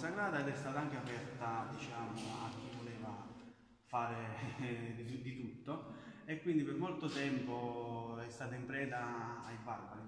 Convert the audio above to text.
consacrata ed è stata anche aperta diciamo, a chi voleva fare di, di tutto e quindi per molto tempo è stata in preda ai barbari.